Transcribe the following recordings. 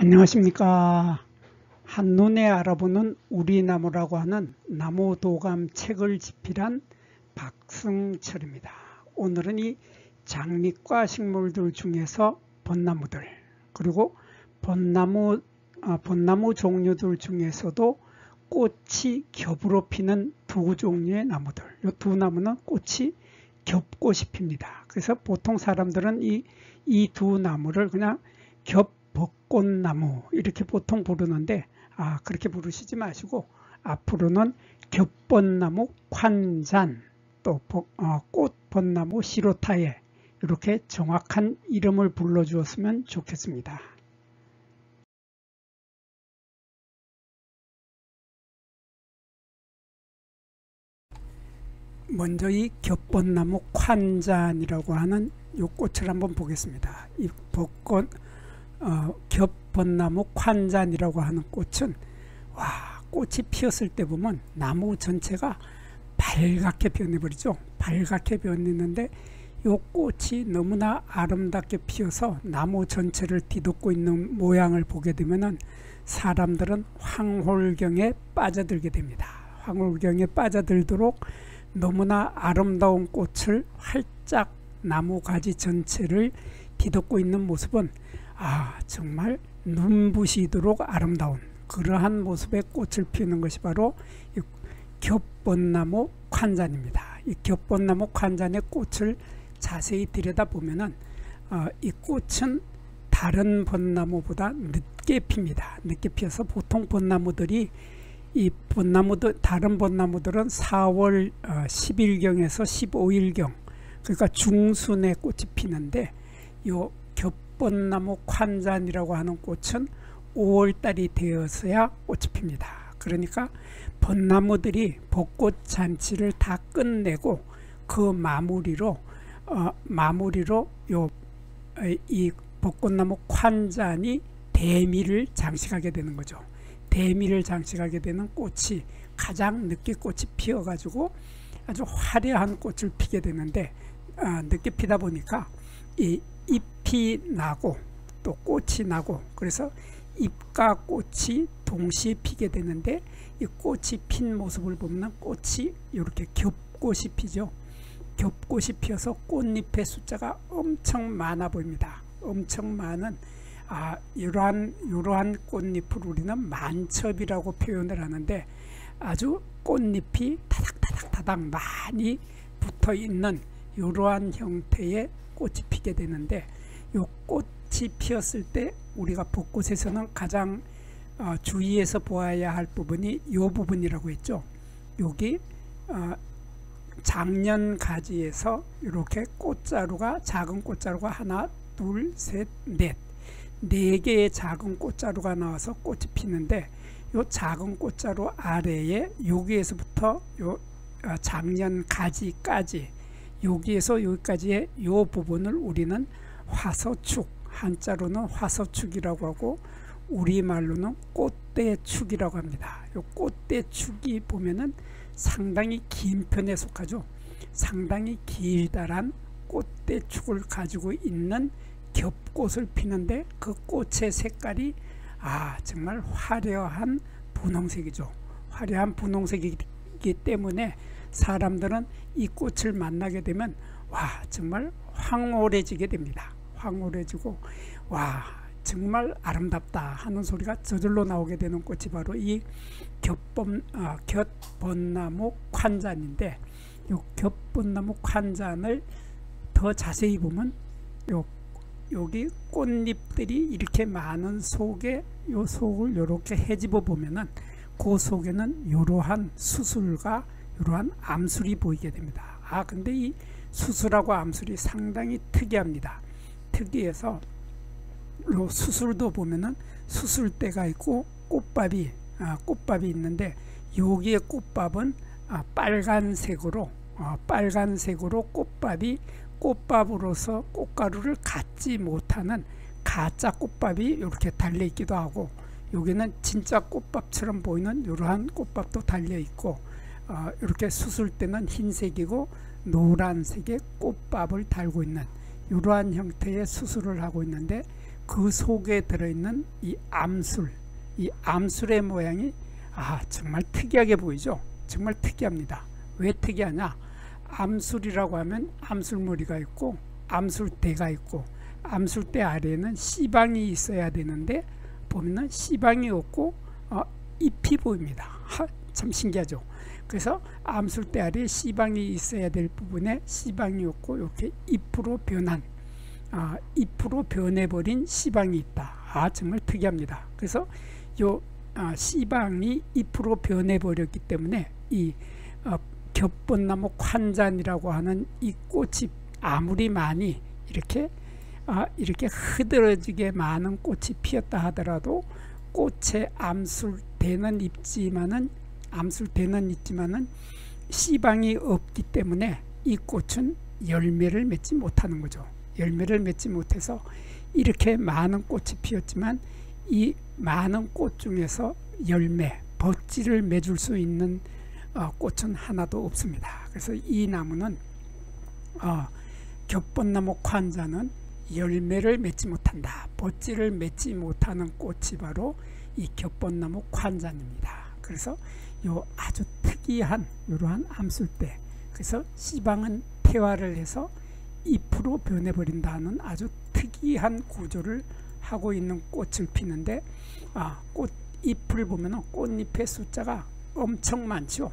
안녕하십니까. 한눈에 알아보는 우리나무라고 하는 나무도감 책을 집필한 박승철입니다. 오늘은 이 장미과 식물들 중에서 벚나무들 그리고 벚나무 아, 벚나무 종류들 중에서도 꽃이 겹으로 피는 두 종류의 나무들. 이 두 나무는 꽃이 겹꽃이 핍니다. 그래서 보통 사람들은 이 이 두 나무를 그냥 겹 벚꽃나무 이렇게 보통 부르는데 아 그렇게 부르시지 마시고 앞으로는 겹벚나무 관잔 또 어, 꽃벚나무 시로타에 이렇게 정확한 이름을 불러주었으면 좋겠습니다. 먼저 이 겹벚나무 관잔이라고 하는 이 꽃을 한번 보겠습니다. 이 벚꽃 어, 겹벚나무 관잔이라고 하는 꽃은 와 꽃이 피었을 때 보면 나무 전체가 밝게 변해버리죠. 밝게 변했는데 이 꽃이 너무나 아름답게 피어서 나무 전체를 뒤덮고 있는 모양을 보게 되면 사람들은 황홀경에 빠져들게 됩니다. 황홀경에 빠져들도록 너무나 아름다운 꽃을 활짝 나무 가지 전체를 뒤덮고 있는 모습은 아 정말 눈부시도록 아름다운 그러한 모습의 꽃을 피우는 것이 바로 겹벚나무 관잔입니다. 이 겹벚나무 관잔의 꽃을 자세히 들여다보면 어, 이 꽃은 다른 벚나무보다 늦게 핍니다. 늦게 피어서 보통 벚나무들이 이 벚나무들 다른 벚나무들은 4월 어, 10일경에서 15일경 그러니까 중순에 꽃이 피는데 요 겹벚나무 관잔이라고 하는 꽃은 5월달이 되어서야 꽃이 핍니다. 그러니까 벚나무들이 벚꽃 잔치를 다 끝내고 그 마무리로 어, 마무리로 요 이 벚꽃나무 관잔이 대미를 장식하게 되는 거죠. 대미를 장식하게 되는 꽃이 가장 늦게 꽃이 피어 가지고 아주 화려한 꽃을 피게 되는데 어, 늦게 피다 보니까 이 잎 이 나고 또 꽃이 나고 그래서 잎과 꽃이 동시에 피게 되는데 이 꽃이 핀 모습을 보면 꽃이 이렇게 겹꽃이 피죠. 겹꽃이 피어서 꽃잎의 숫자가 엄청 많아 보입니다. 엄청 많은 아, 이러한 이러한 꽃잎을 우리는 만첩이라고 표현을 하는데 아주 꽃잎이 타닥타닥타닥 많이 붙어 있는 이러한 형태의 꽃이 피게 되는데 이 꽃이 피었을 때 우리가 벚꽃에서는 가장 어, 주의해서 보아야 할 부분이 이 부분이라고 했죠. 여기 어, 작년 가지에서 이렇게 꽃자루가 작은 꽃자루가 하나 둘 셋 넷 네 개의 작은 꽃자루가 나와서 꽃이 피는데 이 작은 꽃자루 아래에 여기에서부터 요 어, 작년 가지까지 여기에서 여기까지의 이 부분을 우리는 화서축 한자로는 화서축이라고 하고 우리말로는 꽃대축이라고 합니다. 이 꽃대축이 보면은 상당히 긴 편에 속하죠. 상당히 길다란 꽃대축을 가지고 있는 겹꽃을 피는데 그 꽃의 색깔이 아 정말 화려한 분홍색이죠. 화려한 분홍색이기 때문에 사람들은 이 꽃을 만나게 되면 와 정말 황홀해지게 됩니다. 황홀해지고 와 정말 아름답다 하는 소리가 저절로 나오게 되는 꽃이 바로 이 겹범, 아, 겹벚나무 관잔인데 요 겹벚나무 관잔을 더 자세히 보면 요 여기 꽃잎들이 이렇게 많은 속에 요 속을 이렇게 헤집어 보면은 그 속에는 이러한 수술과 이러한 암술이 보이게 됩니다. 아 근데 이 수술하고 암술이 상당히 특이합니다. 특이해서 요 수술도 보면은 수술대가 있고 꽃밥이 아, 꽃밥이 있는데 여기에 꽃밥은 아, 빨간색으로 아, 빨간색으로 꽃밥이 꽃밥으로서 꽃가루를 갖지 못하는 가짜 꽃밥이 이렇게 달려 있기도 하고 여기는 진짜 꽃밥처럼 보이는 이러한 꽃밥도 달려 있고 어, 이렇게 수술 때는 흰색이고 노란색의 꽃밥을 달고 있는 이러한 형태의 수술을 하고 있는데 그 속에 들어있는 이 암술, 이 암술의 모양이 아 정말 특이하게 보이죠. 정말 특이합니다. 왜 특이하냐? 암술이라고 하면 암술머리가 있고 암술대가 있고 암술대 아래에는 씨방이 있어야 되는데 보면은 씨방이 없고 어, 잎이 보입니다. 하, 참 신기하죠. 그래서 암술대 아래에 씨방이 있어야 될 부분에 씨방이 없고 이렇게 잎으로 변한 아, 잎으로 변해버린 씨방이 있다. 아 정말 특이합니다. 그래서 요 아, 씨방이 잎으로 변해버렸기 때문에 이 어, 겹번나무 관잔이라고 하는 이 꽃이 아무리 많이 이렇게 아, 이렇게 흐드러지게 많은 꽃이 피었다 하더라도 꽃에 암술대는 있지만은 암술대는 있지만은 씨방이 없기 때문에 이 꽃은 열매를 맺지 못하는 거죠. 열매를 맺지 못해서 이렇게 많은 꽃이 피었지만 이 많은 꽃 중에서 열매, 벗지를 맺을 수 있는 어, 꽃은 하나도 없습니다. 그래서 이 나무는 어, 겹번나무 관자는 열매를 맺지 못한다. 벗지를 맺지 못하는 꽃이 바로 이 겹번나무 관자입니다. 그래서 요 아주 특이한 이러한 암술대 그래서 시방은 태화를 해서 잎으로 변해버린다는 아주 특이한 구조를 하고 있는 꽃을 피는데 아, 꽃 잎을 보면 꽃잎의 숫자가 엄청 많죠.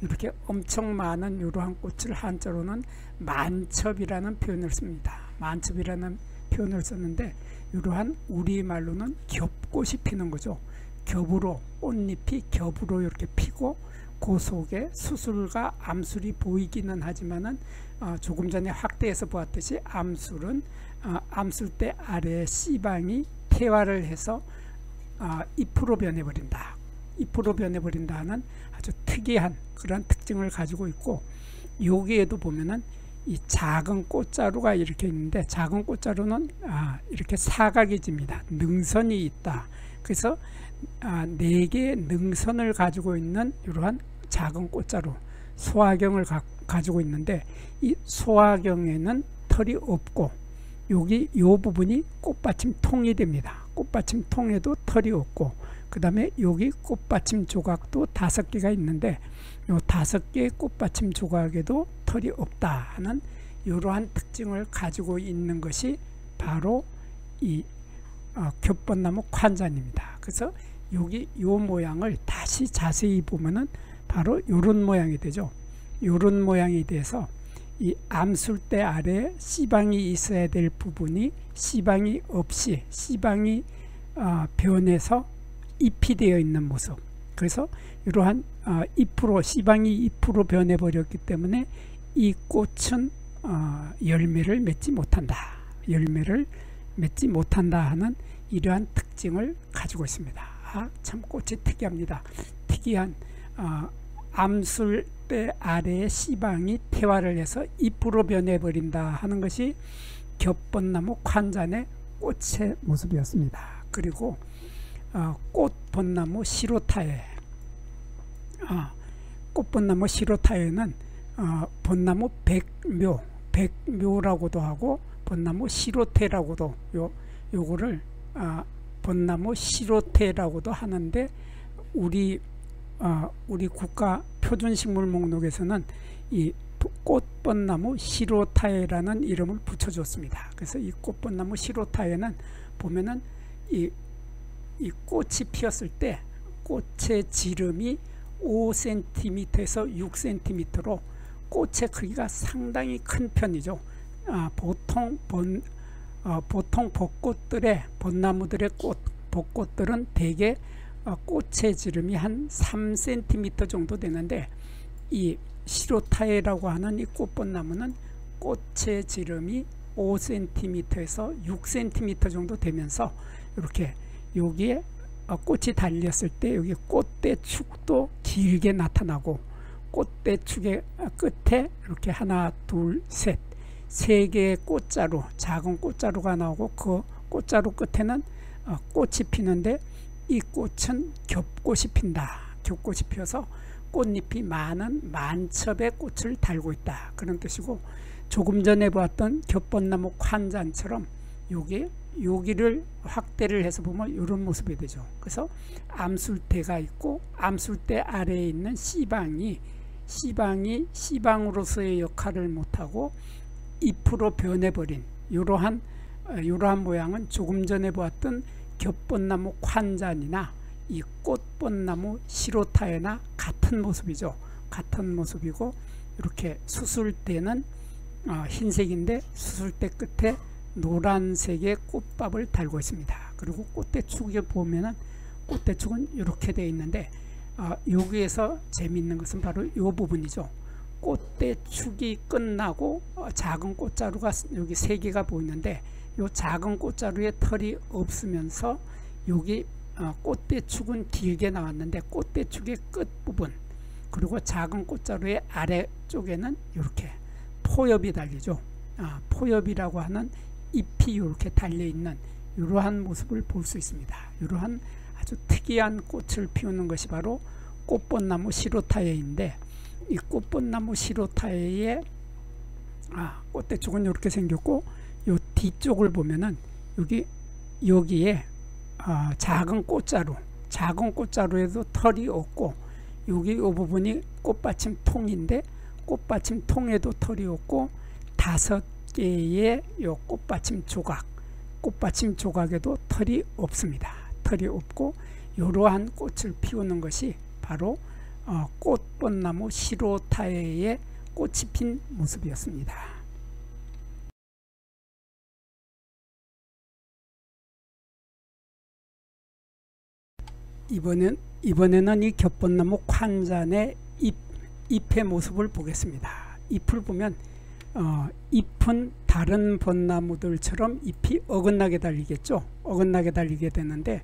이렇게 엄청 많은 이러한 꽃을 한자로는 만첩이라는 표현을 씁니다. 만첩이라는 표현을 썼는데 이러한 우리말로는 겹꽃이 피는 거죠. 겹으로 꽃잎이 겹으로 이렇게 피고 그 속에 수술과 암술이 보이기는 하지만은 어, 조금 전에 확대해서 보았듯이 암술은 어, 암술대 아래 씨방이 태화를 해서 어, 잎으로 변해버린다. 잎으로 변해버린다는 아주 특이한 그런 특징을 가지고 있고 여기에도 보면은 이 작은 꽃자루가 이렇게 있는데 작은 꽃자루는 아, 이렇게 사각이 집니다. 능선이 있다. 그래서 아, 네 개의 능선을 가지고 있는 이러한 작은 꽃자루 소화경을 가, 가지고 있는데 이 소화경에는 털이 없고 여기 요 부분이 꽃받침 통이 됩니다. 꽃받침 통에도 털이 없고 그 다음에 여기 꽃받침 조각도 다섯 개가 있는데 요 다섯 개의 꽃받침 조각에도 털이 없다 하는 이러한 특징을 가지고 있는 것이 바로 이 어, 겹번나무 관잔입니다. 그래서 여기 요 모양을 다시 자세히 보면은 바로 요런 모양이 되죠. 요런 모양이 돼서 이 암술대 아래 씨방이 있어야 될 부분이 씨방이 없이 씨방이 어, 변해서 잎이 되어 있는 모습 그래서 이러한 어, 잎으로 씨방이 잎으로 변해 버렸기 때문에 이 꽃은 어, 열매를 맺지 못한다 열매를 맺지 못한다 하는 이러한 특징을 가지고 있습니다 아, 참 꽃이 특이합니다 특이한 어, 암술대 아래의 씨방이 태화를 해서 잎으로 변해버린다 하는 것이 겹번나무 관잔의 꽃의 모습이었습니다. 그리고 어, 꽃번나무 시로타에 어, 꽃번나무 시로타에는 어, 벚나무 백묘 백묘라고도 하고 벚나무 시로태라고도 요 요거를 어, 벚나무 시로태라고도 하는데 우리 어, 우리 국가 표준 식물 목록에서는 이 꽃번나무 시로타에라는 이름을 붙여줬습니다. 그래서 이 꽃번나무 시로타에는 보면은 이, 이 꽃이 피었을 때 꽃의 지름이 5cm에서 6cm로 꽃의 크기가 상당히 큰 편이죠. 아, 보통 본, 어, 보통 벚꽃들의 벚나무들의 꽃 벚꽃들은 대개 어, 꽃의 지름이 한 3cm 정도 되는데 이 시로타에라고 하는 이 꽃벚나무는 꽃의 지름이 5cm에서 6cm 정도 되면서 이렇게 여기에 어, 꽃이 달렸을 때 여기 꽃대 축도 길게 나타나고 꽃대 축의 끝에 이렇게 하나 둘셋 세 개의 꽃자루 작은 꽃자루가 나오고 그 꽃자루 끝에는 어, 꽃이 피는데 이 꽃은 겹꽃이 핀다. 겹꽃이 피어서 꽃잎이 많은 만첩의 꽃을 달고 있다. 그런 뜻이고 조금 전에 보았던 겹번나무 관잔처럼 여기 여기를 확대를 해서 보면 이런 모습이 되죠. 그래서 암술대가 있고 암술대 아래에 있는 C방이 C방이 C방으로서의 역할을 못하고 잎으로 변해버린 이러한 이러한 모양은 조금 전에 보았던 겹벚나무 관잔이나 이 꽃벚나무 시로타에나 같은 모습이죠. 같은 모습이고 이렇게 수술대는 어, 흰색인데 수술대 끝에 노란색의 꽃밥을 달고 있습니다. 그리고 꽃대축에 보면은 꽃대축은 이렇게 되어 있는데 어, 여기에서 재미있는 것은 바로 이 부분이죠. 꽃대축이 끝나고 어, 작은 꽃자루가 여기 세 개가 보이는데 이 작은 꽃자루에 털이 없으면서 여기 어, 꽃대축은 길게 나왔는데 꽃대축의 끝부분 그리고 작은 꽃자루의 아래쪽에는 이렇게 포엽이 달리죠. 아, 포엽이라고 하는 잎이 이렇게 달려있는 이러한 모습을 볼 수 있습니다. 이러한 아주 특이한 꽃을 피우는 것이 바로 꽃벚나무 시로타예인데 이 꽃벚나무 시로타예의 아, 꽃대 쪽은 이렇게 생겼고 요 뒤쪽을 보면은 여기 여기에 아, 작은 꽃자루 작은 꽃자루에도 털이 없고 여기 이 부분이 꽃받침 통인데 꽃받침 통에도 털이 없고 다섯 개의 요 꽃받침 조각 꽃받침 조각에도 털이 없습니다. 털이 없고 이러한 꽃을 피우는 것이 바로 어, 꽃꽃나무 시로타에의 꽃이 핀 모습이었습니다. 이번엔, 이번에는 이 겹벚나무 관잔의 잎, 잎의 모습을 보겠습니다. 잎을 보면 어, 잎은 다른 벚나무들처럼 잎이 어긋나게 달리겠죠. 어긋나게 달리게 되는데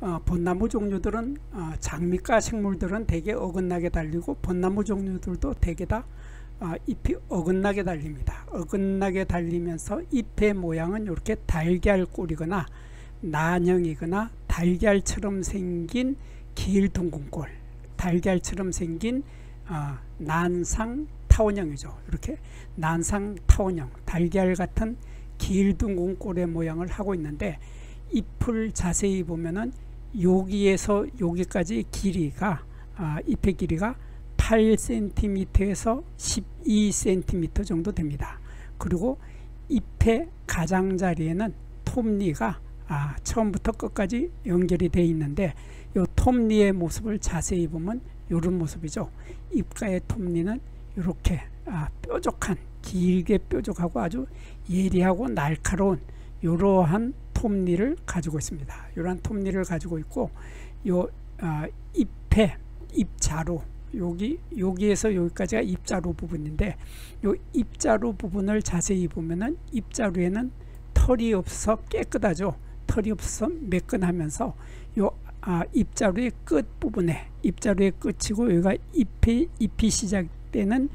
어, 벚나무 종류들은 어, 장미과 식물들은 대개 어긋나게 달리고 벚나무 종류들도 대개 다 어, 잎이 어긋나게 달립니다. 어긋나게 달리면서 잎의 모양은 이렇게 달걀 꼴이거나 난형이거나 달걀처럼 생긴 길둥근꼴 달걀처럼 생긴 어, 난상 타원형이죠. 이렇게 난상 타원형 달걀 같은 길둥근꼴의 모양을 하고 있는데 잎을 자세히 보면은 여기에서 여기까지 길이가 아, 잎의 길이가 8cm에서 12cm 정도 됩니다. 그리고 잎의 가장자리에는 톱니가 아, 처음부터 끝까지 연결이 되어 있는데 이 톱니의 모습을 자세히 보면 이런 모습이죠. 잎가의 톱니는 이렇게 아, 뾰족한 길게 뾰족하고 아주 예리하고 날카로운 이러한 톱니를 가지고 있습니다. 이러한 톱니를 가지고 있고 요 아, 잎의 잎자루 여기 여기에서 여기까지가 잎자루 부분인데 요 잎자루 부분을 자세히 보면은 잎자루에는 털이 없어 깨끗하죠. 털이 없어 매끈하면서 요 아, 잎자루의 끝 부분에 잎자루의 끝이고 여기가 잎이 잎이 시작되는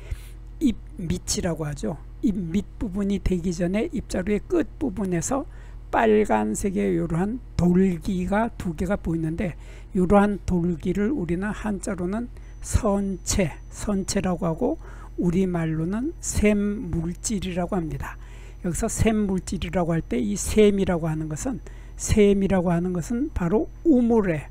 잎 밑이라고 하죠. 잎 밑 부분이 되기 전에 잎자루의 끝 부분에서 빨간색의 이러한 돌기가 두 개가 보이는데 이러한 돌기를 우리는 한자로는 선체, 선체라고 하고 우리말로는 샘물질이라고 합니다. 여기서 샘물질이라고 할 때 이 샘이라고 하는 것은 샘이라고 하는 것은 바로 우물에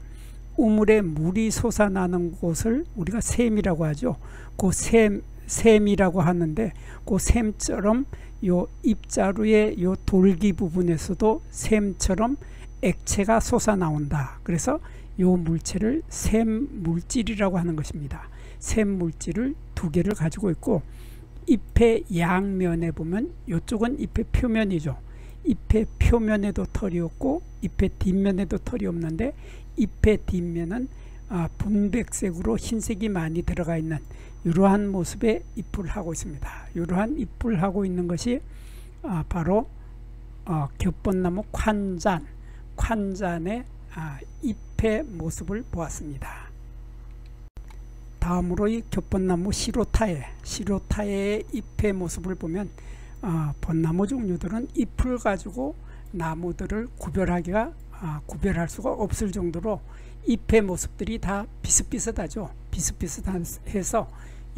우물에 물이 솟아나는 곳을 우리가 샘이라고 하죠. 그 샘, 샘이라고 하는데 그 샘처럼 요 입자루의 요 돌기 부분에서도 샘처럼 액체가 솟아 나온다. 그래서 요 물체를 샘 물질이라고 하는 것입니다. 샘 물질을 두 개를 가지고 있고 잎의 양면에 보면 이쪽은 잎의 표면이죠. 잎의 표면에도 털이 없고 잎의 뒷면에도 털이 없는데 잎의 뒷면은 아, 분백색으로 흰색이 많이 들어가 있는 이러한 모습의 잎을 하고 있습니다. 이러한 잎을 하고 있는 것이 아, 바로 어, 겹벚나무 관잔, 관잔의 아, 잎의 모습을 보았습니다. 다음으로 이 겹벚나무 시로타에, 시로타의 잎의 모습을 보면 어, 벚나무 종류들은 잎을 가지고 나무들을 구별하기가 아, 구별할 수가 없을 정도로 잎의 모습들이 다 비슷비슷하죠. 비슷비슷해서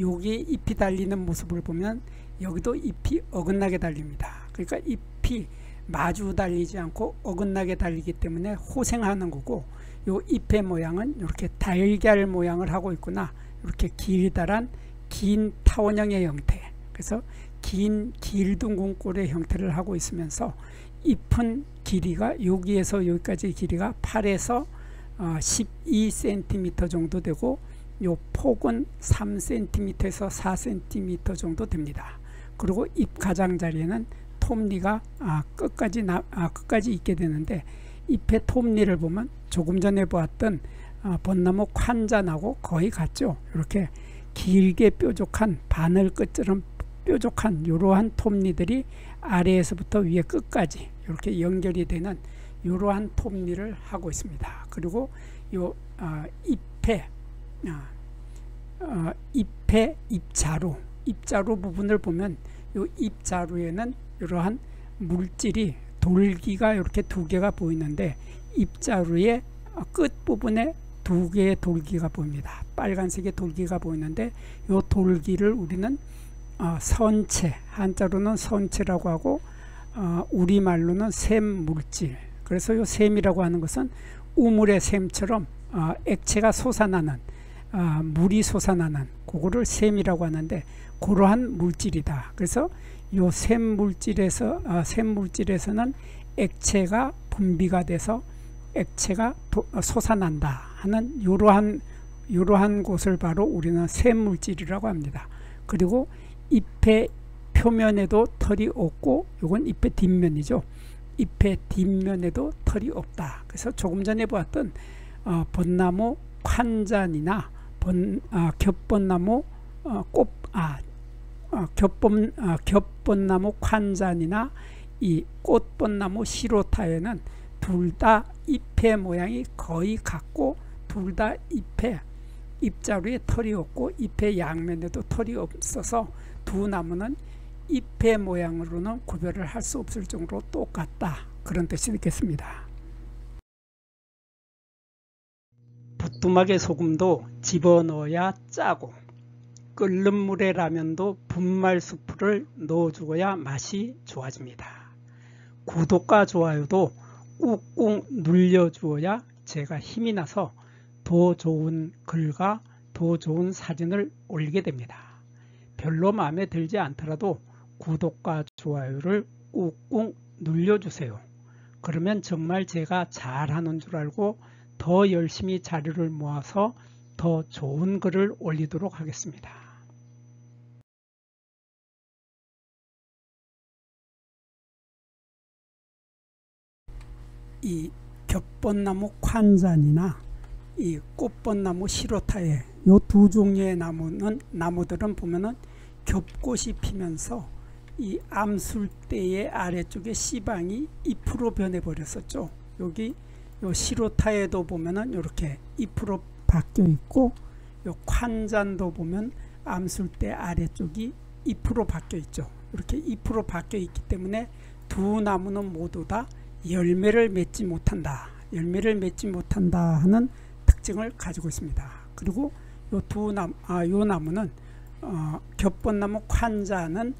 여기 잎이 달리는 모습을 보면 여기도 잎이 어긋나게 달립니다. 그러니까 잎이 마주 달리지 않고 어긋나게 달리기 때문에 호생하는 거고 요 잎의 모양은 이렇게 달걀 모양을 하고 있구나 이렇게 길다란 긴 타원형의 형태 그래서 긴 길둥근꼴의 형태를 하고 있으면서 잎은 길이가 여기에서 여기까지 길이가 8에서 어, 12cm 정도 되고 요 폭은 3cm에서 4cm 정도 됩니다. 그리고 잎 가장자리에는 톱니가 아, 끝까지 나, 아, 끝까지 있게 되는데 잎의 톱니를 보면 조금 전에 보았던 아, 벚나무 관잔하고 거의 같죠. 이렇게 길게 뾰족한 바늘 끝처럼 뾰족한 이러한 톱니들이 아래에서부터 위에 끝까지 이렇게 연결이 되는 이러한 톱니를 하고 있습니다. 그리고 요 어, 잎에 어, 어, 잎의 입자루 입자루 부분을 보면 요 입자루에는 이러한 물질이 돌기가 이렇게 두 개가 보이는데 입자루의 끝 부분에 두 개의 돌기가 보입니다. 빨간색의 돌기가 보이는데 이 돌기를 우리는 어, 선체 한자로는 선체라고 하고 어, 우리말로는 샘물질 그래서 이 샘이라고 하는 것은 우물의 샘처럼 어, 액체가 솟아나는 어, 물이 솟아나는 그거를 샘이라고 하는데 그러한 물질이다 그래서 이 샘물질에서 어, 샘 물질에서는 액체가 분비가 돼서 액체가 어, 솟아난다 하는 이러한 이러한 곳을 바로 우리는 샘 물질이라고 합니다. 그리고 잎의 표면에도 털이 없고 이건 잎의 뒷면이죠. 잎의 뒷면에도 털이 없다. 그래서 조금 전에 보았던 어, 벚나무 관잔이나 번, 아, 겹벚나무 어, 꽃, 아, 어, 겹벚, 아, 겹벚나무 관잔이나 이 꽃벚나무 시로타에는 둘 다 잎의 모양이 거의 같고 둘 다 잎에 잎자루에 털이 없고 잎의 양면에도 털이 없어서 두 나무는 잎의 모양으로는 구별을 할 수 없을 정도로 똑같다 그런 뜻이 되겠습니다. 부뚜막에 소금도 집어넣어야 짜고 끓는 물에 라면도 분말 수프를 넣어주어야 맛이 좋아집니다. 구독과 좋아요도 꾹꾹 눌려주어야 제가 힘이 나서 더 좋은 글과 더 좋은 사진을 올리게 됩니다. 별로 마음에 들지 않더라도 구독과 좋아요를 꾹꾹 눌러주세요. 그러면 정말 제가 잘하는 줄 알고 더 열심히 자료를 모아서 더 좋은 글을 올리도록 하겠습니다. 이 겹벚나무 관잔이나 이 꽃벚나무 시로타에 이 두 종류의 나무는 나무들은 보면은 겹꽃이 피면서 이 암술대의 아래쪽에 씨방이 잎으로 변해 버렸었죠. 여기 요 시로타에도 보면은 이렇게 잎으로 바뀌어 있고 요 관잔도 보면 암술대 아래쪽이 잎으로 바뀌어 있죠. 이렇게 잎으로 바뀌어 있기 때문에 두 나무는 모두 다 열매를 맺지 못한다. 열매를 맺지 못한다 하는 특징을 가지고 있습니다. 그리고 요두 나무, 아, 요 나무는 어, 겹번나무 관자는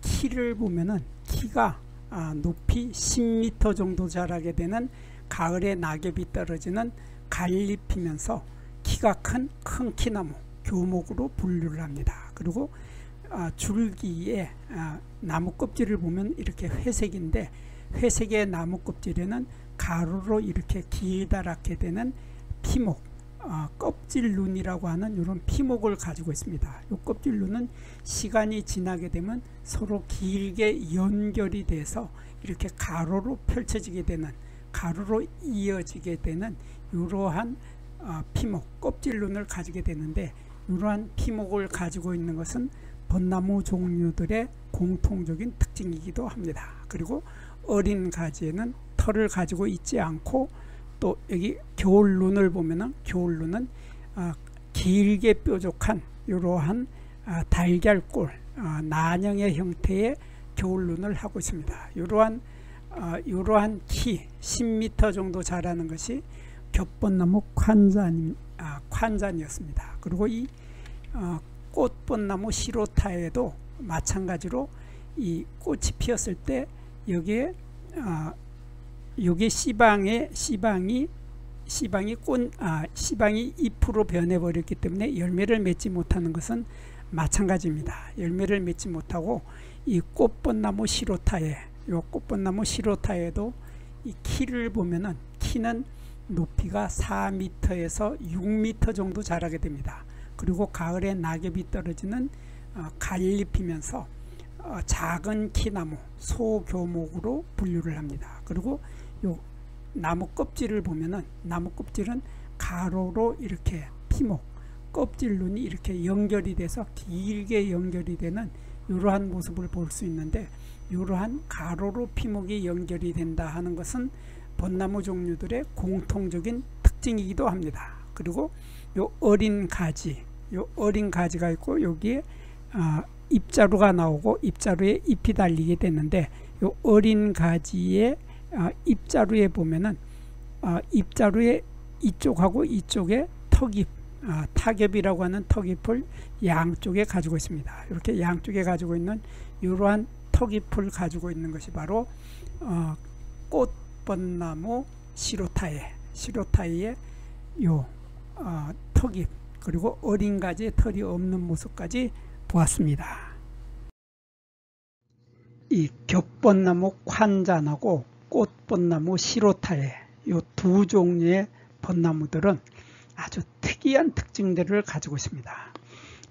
키를 보면은 키가 아, 높이 10m 정도 자라게 되는 가을에 낙엽이 떨어지는 갈잎 피면서 키가 큰 큰 키나무 교목으로 분류를 합니다. 그리고 아, 줄기에 아, 나무 껍질을 보면 이렇게 회색인데 회색의 나무 껍질에는 가루로 이렇게 길다랗게 되는 피목 어, 껍질눈이라고 하는 이런 피목을 가지고 있습니다. 이 껍질눈은 시간이 지나게 되면 서로 길게 연결이 돼서 이렇게 가로로 펼쳐지게 되는 가로로 이어지게 되는 이러한 어, 피목 껍질눈을 가지게 되는데 이러한 피목을 가지고 있는 것은 벚나무 종류들의 공통적인 특징이기도 합니다. 그리고 어린 가지에는 털을 가지고 있지 않고 또 여기 겨울 눈을 보면은 겨울 눈은 아, 길게 뾰족한 이러한 아, 달걀꼴 아, 난형의 형태의 겨울 눈을 하고 있습니다. 이러한 아, 이러한 키 10m 정도 자라는 것이 겹벚나무 관잔, 아, 관잔이었습니다. 그리고 이 어, 꽃벚나무 시로타에도 마찬가지로 이 꽃이 피었을 때 여기에 어, 요게 씨방에 씨방이 씨방이 꽃, 아, 씨방이 잎으로 변해버렸기 때문에 열매를 맺지 못하는 것은 마찬가지입니다. 열매를 맺지 못하고 이 꽃벚나무 시로타에 요 꽃벚나무 시로타에도 이 키를 보면은 키는 높이가 4m에서 6m 정도 자라게 됩니다. 그리고 가을에 낙엽이 떨어지는 어, 가을이 피면서 어, 작은 키나무 소교목으로 분류를 합니다. 그리고 요 나무 껍질을 보면은 나무 껍질은 가로로 이렇게 피목 껍질 눈이 이렇게 연결이 돼서 길게 연결이 되는 이러한 모습을 볼 수 있는데 이러한 가로로 피목이 연결이 된다 하는 것은 벚나무 종류들의 공통적인 특징이기도 합니다. 그리고 요 어린 가지, 요 어린 가지가 있고 여기에 어, 입자루가 나오고 입자루에 잎이 달리게 되는데 요 어린 가지의 어, 입자루에 보면은 어, 입자루의 이쪽하고 이쪽에 턱잎 어, 타겹이라고 하는 턱잎을 양쪽에 가지고 있습니다. 이렇게 양쪽에 가지고 있는 이러한 턱잎을 가지고 있는 것이 바로 어, 꽃벚나무 시로타에 시로타이의 요 어, 턱잎 그리고 어린 가지의 털이 없는 모습까지 보았습니다. 이 겹벚나무 관잔하고 꽃벚나무 시로타에 요두 종류의 벚나무들은 아주 특이한 특징들을 가지고 있습니다.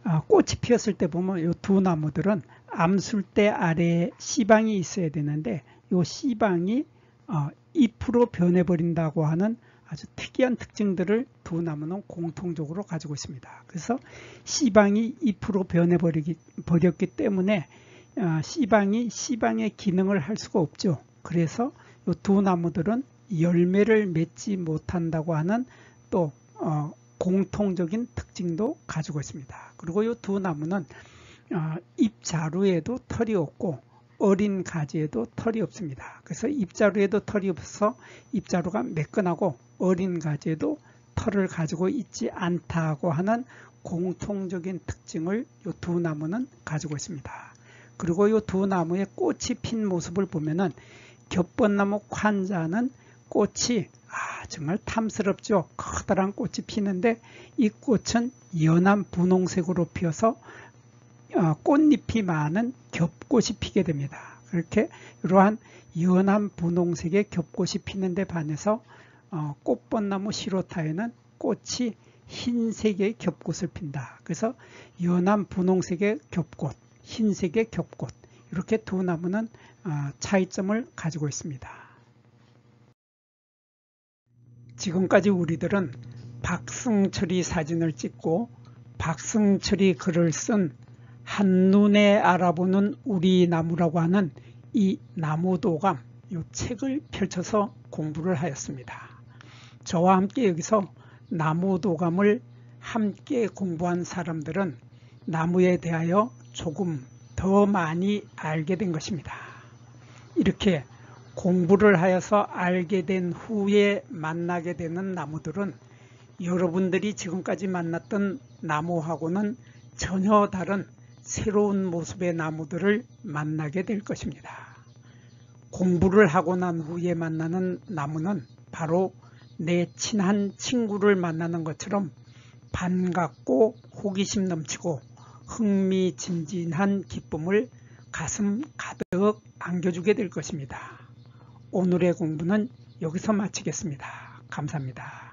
어, 꽃이 피었을 때 보면 이 두 나무들은 암술대 아래에 씨방이 있어야 되는데 이 씨방이 어, 잎으로 변해버린다고 하는 아주 특이한 특징들을 두 나무는 공통적으로 가지고 있습니다. 그래서 씨방이 잎으로 변해버렸기 때문에 어, 씨방이 씨방의 기능을 할 수가 없죠. 그래서 이 두 나무들은 열매를 맺지 못한다고 하는 또 어, 공통적인 특징도 가지고 있습니다. 그리고 이 두 나무는 어, 잎자루에도 털이 없고 어린 가지에도 털이 없습니다. 그래서 잎자루에도 털이 없어서 잎자루가 매끈하고 어린 가지에도 털을 가지고 있지 않다고 하는 공통적인 특징을 이 두 나무는 가지고 있습니다. 그리고 이 두 나무의 꽃이 핀 모습을 보면은 겹번나무 관자는 꽃이 아, 정말 탐스럽죠. 커다란 꽃이 피는데 이 꽃은 연한 분홍색으로 피어서 어, 꽃잎이 많은 겹꽃이 피게 됩니다. 그렇게 이러한 연한 분홍색의 겹꽃이 피는 데 반해서 어, 꽃벚나무 시로타에는 꽃이 흰색의 겹꽃을 핀다. 그래서 연한 분홍색의 겹꽃, 흰색의 겹꽃 이렇게 두 나무는 어, 차이점을 가지고 있습니다. 지금까지 우리들은 박승철이 사진을 찍고 박승철이 글을 쓴 한눈에 알아보는 우리 나무라고 하는 이 나무도감 이 책을 펼쳐서 공부를 하였습니다. 저와 함께 여기서 나무도감을 함께 공부한 사람들은 나무에 대하여 조금 더 많이 알게 된 것입니다. 이렇게 공부를 하여서 알게 된 후에 만나게 되는 나무들은 여러분들이 지금까지 만났던 나무하고는 전혀 다른 새로운 모습의 나무들을 만나게 될 것입니다. 공부를 하고 난 후에 만나는 나무는 바로 내 친한 친구를 만나는 것처럼 반갑고 호기심 넘치고 흥미진진한 기쁨을 가슴 가득 안겨주게 될 것입니다. 오늘의 공부는 여기서 마치겠습니다. 감사합니다.